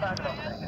Back up.